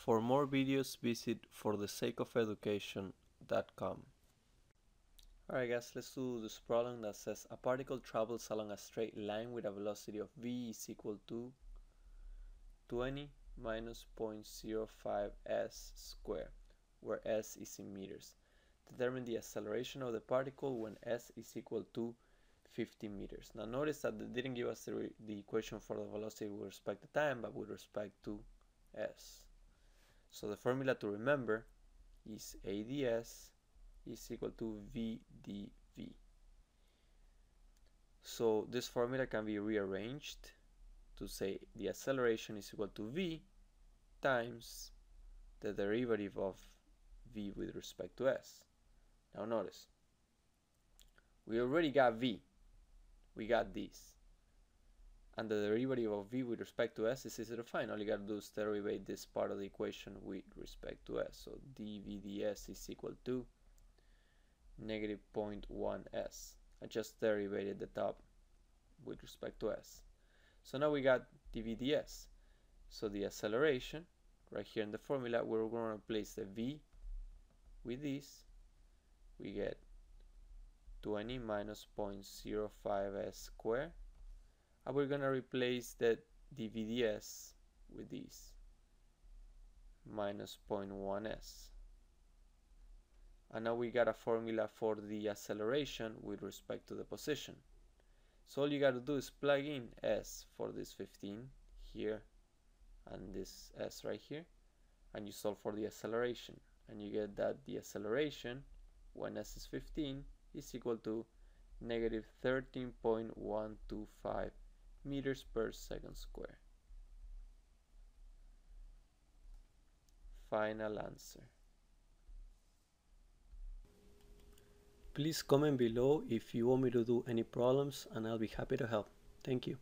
For more videos, visit forthesakeofeducation.com. Alright guys, let's do this problem that says a particle travels along a straight line with a velocity of v is equal to 20 minus 0.05 s squared, where s is in meters. Determine the acceleration of the particle when s is equal to 50 meters. Now notice that they didn't give us the, the equation for the velocity with respect to time, but with respect to s. So the formula to remember is ADS is equal to VDV. So this formula can be rearranged to say the acceleration is equal to V times the derivative of V with respect to S. Now notice, we already got V, we got this and the derivative of v with respect to s is easy to find. All you gotta do is derivate this part of the equation with respect to s. So dv ds is equal to negative 0.1s. I just derivated the top with respect to s. So now we got dv ds. So the acceleration, right here in the formula, we're to replace the v with this. We get 20 minus 0.05s squared and we're gonna replace the dvds with this minus 0.1s and now we got a formula for the acceleration with respect to the position. So all you got to do is plug in s for this 15 here and this s right here and you solve for the acceleration. And you get that the acceleration when s is 15 is equal to negative 13.125 meters per second square. Final answer. Please comment below if you want me to do any problems and I'll be happy to help. Thank you.